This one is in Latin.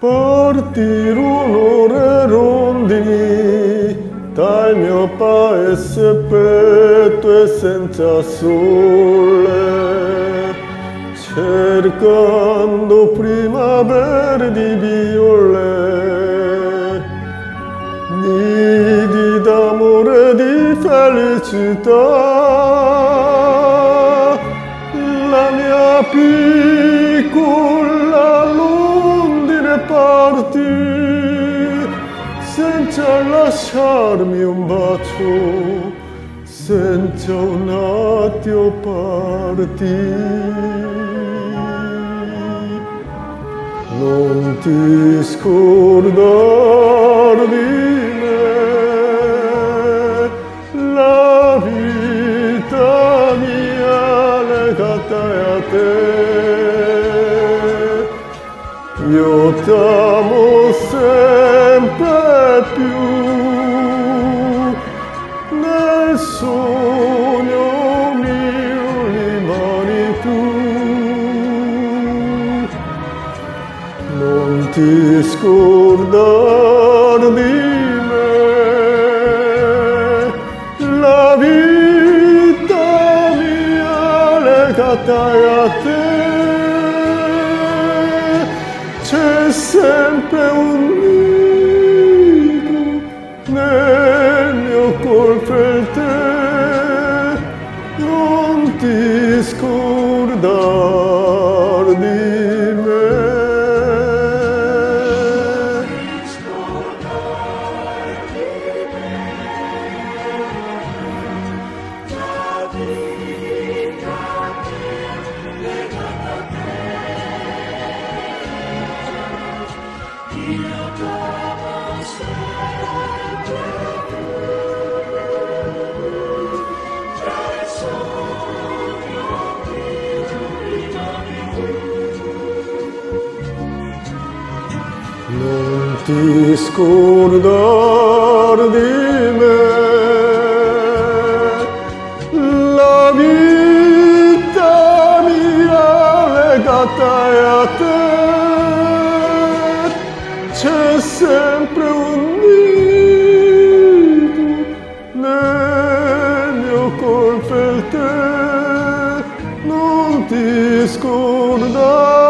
Partir un'ora rondini dal mio paese petto e senza sole. Cercando primavera di viole nidi d'amore di felicità. La mia piccola lasciarmi un bacio senza un attimo parti. Non ti scordar di me la vita mia legata a te. Io t'amo sempre sogno mio rimani tu. Non ti scordar di me la vita mia legata a te. C'è sempre un mio disco. Non ti scordar di me. La vita mia legata è a te. C'è sempre un nido nel mio cuore per te. Non ti scordar